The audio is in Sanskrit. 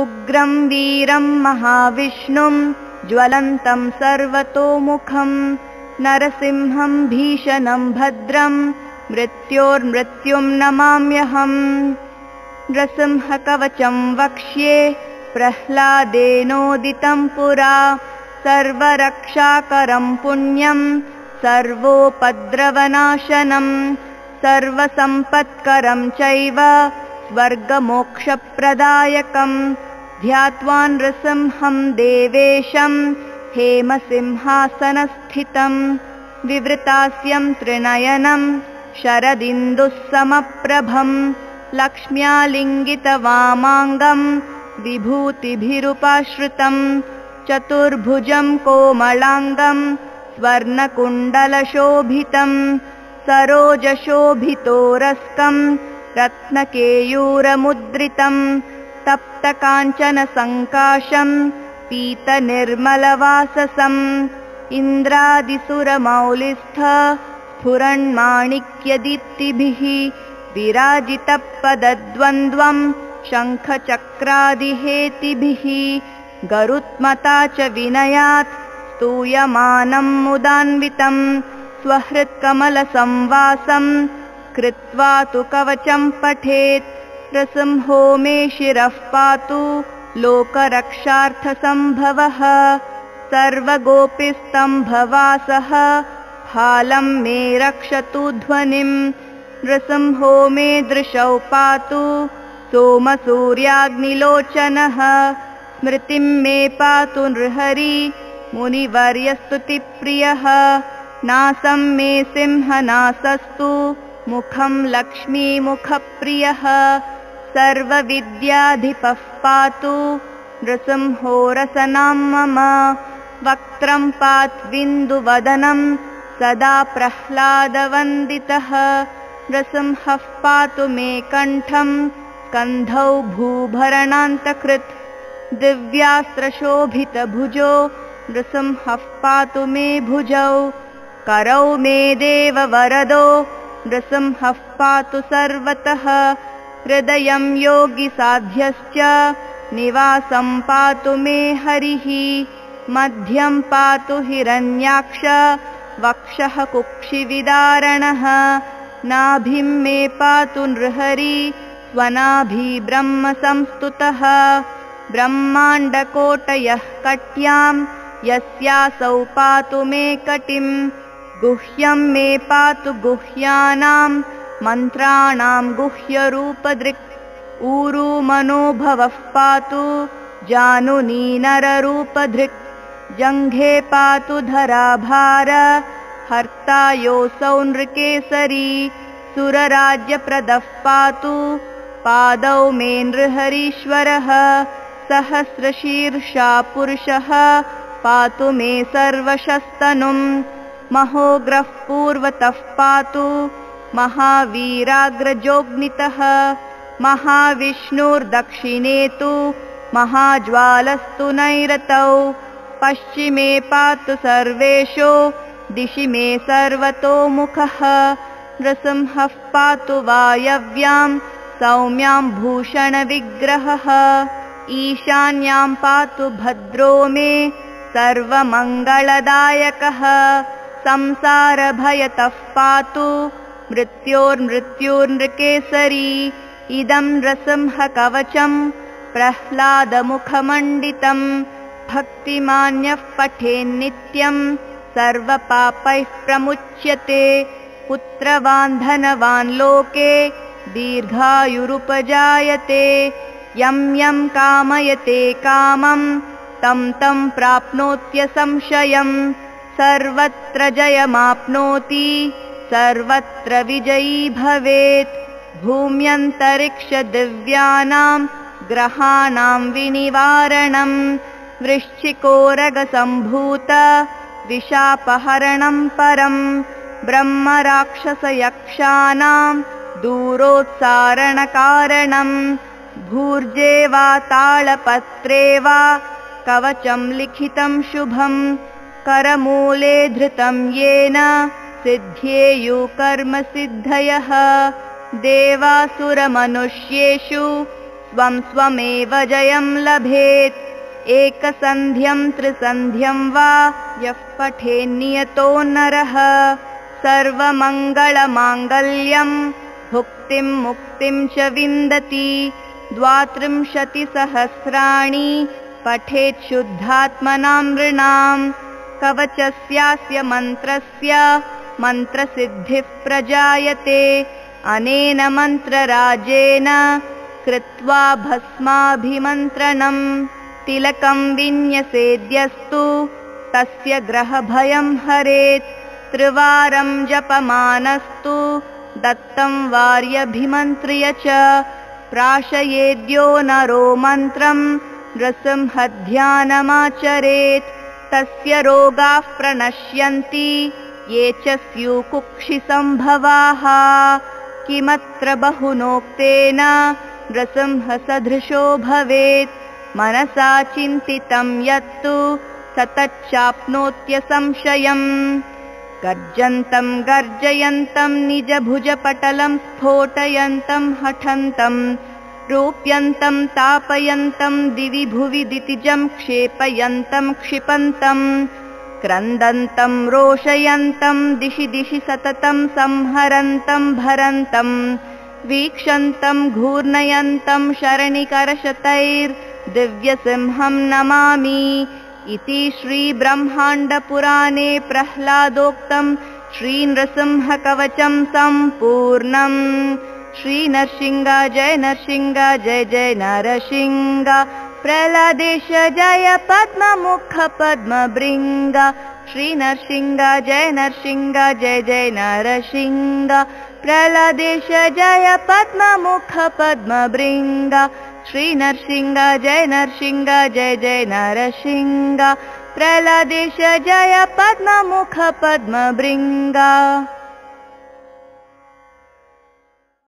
उग्रं वीरं महाविष्णुं ज्वलन्तं सर्वतोमुखं नरसिंहं भीषणं भद्रं मृत्योर्मृत्युं नमाम्यहम् नृसिंहकवचं वक्ष्ये प्रह्लादेनोदितं पुरा सर्वरक्षाकरं पुण्यं सर्वोपद्रवनाशनं सर्वसम्पत्करं चैव स्वर्गमोक्षप्रदायकम् ध्यात्वा नृसिंहं देवेशं हेमसिंहासनस्थितं विवृतास्यं त्रिनयनं शरदिन्दुःसमप्रभम्। लक्ष्म्यालिङ्गितवामाङ्गम् विभूतिभिरुपाश्रितम्। चतुर्भुजं कोमलाङ्गम् स्वर्णकुण्डलशोभितम्। सरोजशोभितोरस्कम् रत्नकेयूरमुद्रितम् तप्तकाञ्चनसङ्काशम् पीतनिर्मलवाससम् इन्द्रादिसुरमौलिस्थ स्फुरन्माणिक्यदीप्तिभिः विराजितपदद्वन्द्वम् शङ्खचक्रादिहेतिभिः गरुत्मता च विनयात् स्तूयमानम् मुदान्वितम् स्वहृत्कमलसंवासम् कृत्वा तु कवचम् पठेत्। नृसिंहो मे शिरः पातु लोकरक्षार्थसम्भवः। सर्वगोपिस्तम्भवासः फालम् मे रक्षतु ध्वनिम् नृसिंहो मे दृशौ पातु सोमसूर्याग्निलोचनः। स्मृतिं मे पातु नृहरि मुनिवर्यस्तुतिप्रियः। नासं मे सिंहनासस्तु मुखं लक्ष्मीमुखप्रियः सर्वविद्याधिपः पातु नृसिंहोरसनां मम वक्त्रं पात्विन्दुवदनं सदा प्रह्लादवन्दितः नृसिंहः पातु मे कण्ठं कन्धौ भूभरणान्तकृत् दिव्यास्त्रशोभितभुजो नृसिंहः पातु मे भुजौ करौ मे देववरदो नृसिंहः पातु सर्वतः। हृदयं योगिसाध्यश्च निवासं पातु मे हरिः। मध्यं पातु हिरण्याक्ष। वक्षः कुक्षिविदारणः। नाभिं मे पातु नृहरि। स्वनाभिब्रह्मसंस्तुतः ब्रह्माण्डकोटयः कट्यां। यस्यासौ पातु मे कटिम् गुह्यं मे पातु गुह्यानां मन्त्राणां गुह्यरूपदृक्। ऊरु मनोभवः पातु जानुनीनररूपधृक् जङ्घे पातु धराभार हर्ता योऽसौ नृकेसरी सुरराज्यप्रदः पातु पादौ मे नृहरीश्वरः सहस्रशीर्षा पुरुषः पातु मे सर्वशस्तनुम् महोग्रः पूर्वतः पातु। महावीराग्रजोग्नितः। महाविष्णुर्दक्षिणे तु महाज्वालस्तु नैरतौ। पश्चिमे पातु सर्वेषु। दिशि मे सर्वतोमुखः नृसिंहः पातु वायव्यां। सौम्यां भूषणविग्रहः। ईशान्यां पातु भद्रो मे। सर्वमङ्गलदायकः संसारभयतः पातु। मृत्योर्मृत्योर्नृकेसरी। इदं नृसिंहकवचम् प्रह्लादमुखमण्डितम्। भक्तिमान्यः पठेन्नित्यम्। सर्वपापैः प्रमुच्यते। पुत्रवान्धनवान् लोके दीर्घायुरुपजायते। यं यं कामयते कामं तं तं प्राप्नोत्यसंशयम् सर्वत्र जयमाप्नोति सर्वत्र विजयी भवेत्। भूम्यन्तरिक्षदिव्यानां ग्रहाणां विनिवारणम् वृश्चिकोरगसम्भूत विशापहरणं परम् ब्रह्मराक्षसयक्षाणां दूरोत्सारणकारणम् भूर्जे वा तालपत्रे वा कवचं लिखितं शुभम् करमूले धृतं येन सिद्ध्येयुकर्मसिद्धयः देवासुरमनुष्येषु स्वं स्वमेव जयं लभेत्। एकसन्ध्यं त्रिसन्ध्यं वा यः पठेन्नियतो नरः। सर्वमङ्गलमाङ्गल्यं भुक्तिं मुक्तिं च विन्दति। द्वात्रिंशतिसहस्राणि पठेत् शुद्धात्मनां नृणां कवचस्यास्य मन्त्रस्य मन्त्रसिद्धिः प्रजायते। अनेन मन्त्रराजेन कृत्वा भस्माभिमन्त्रणम् तिलकं विन्यसेद्यस्तु। तस्य ग्रहभयं हरेत् त्रिवारं जपमानस्तु। दत्तं वार्यभिमन्त्र्य च प्राशयेद्यो नरो मन्त्रं नृसिंहध्यानमाचरेत् तस्य रोगाः प्रणश्यन्ति ये च स्युकुक्षिसम्भवाः। किमत्र बहुनोक्तेन नृसिंहसदृशो भवेत्। मनसा चिन्तितं यत्तु स तच्चाप्नोत्यसंशयम् गर्जन्तं गर्जयन्तं निजभुजपटलं स्फोटयन्तं हठन्तं रूप्यन्तं तापयन्तं दिवि भुवि दितिजं क्षेपयन्तं क्षिपन्तं क्रन्दन्तं रोषयन्तं दिशि दिशि सततं संहरन्तं भरन्तं वीक्षन्तं घूर्णयन्तं शरणिकरशतैर्दिव्यसिंहं नमामि। इति श्रीब्रह्माण्डपुराणे प्रह्लादोक्तं श्रीनृसिंहकवचं सम्पूर्णम् श्रीनरसिंह जय नरसिंह जय जय नरसिंह प्रह्लादेश जय पद्ममुख पद्मभृङ्ग श्रीनरसिंह जय नरसिंह जय जय नरसिंह प्रह्लादेश जय पद्ममुख पद्मभृङ्ग श्रीनरसिंह जय नरसिंह जय जय नरसिंह प्रह्लादेश जय पद्ममुख पद्मभृङ्ग